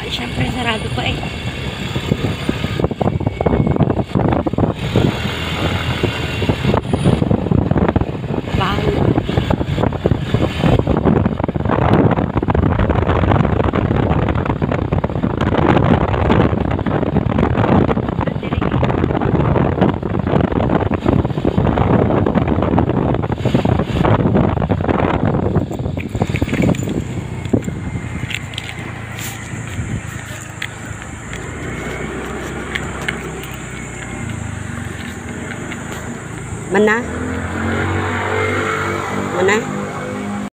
Ay, syempre sarado pa eh. Mana? Mana?